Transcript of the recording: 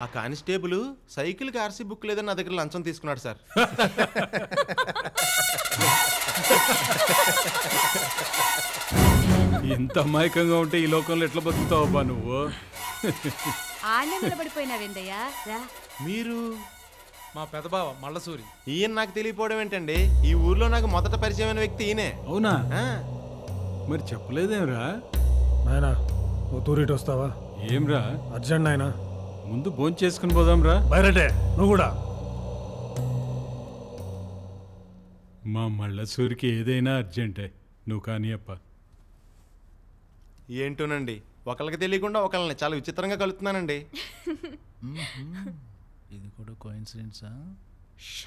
ఆ కానిస్టేబుల్ సైకిల్కి RC book లేదని నా దగ్గర లంచం తీసుకున్నాడు సార్. ఎంత అమాయకంగా ఉంటే ఈ లోకంలో ఎట్లా బతుకుతావబ్బా నువ్వు? ఆడనే నిలబడిపోయినావేందయ్యా? రా. మీరు? మా పెదబావ మల్లసూరి. ఈయన నాకు తెలియపోవడం ఏంటండి? ఈ ఊర్లో నాకు మొదట పరిచయమైన వ్యక్తి ఈయనే. అవునా? ఆ, మరి చెప్పలేదేంరా నాయనా ఓ తూరిటి వస్తావా? ఏమ్రా అర్జెంట్ నాయనా. ముందు భోంచేసుకుని చేసుకుని పోదాంరా. బయరటే నువ్వు కూడా. మా మళ్ళసూరికి ఏదైనా అర్జెంటే నువ్వు కానీ అప్ప. ఏంటోనండి ఒకళ్ళకి తెలియకుండా ఒకళ్ళని చాలా విచిత్రంగా కలుస్తున్నానండి ఇది కూడా కోయిన్సిడెన్సా ష్.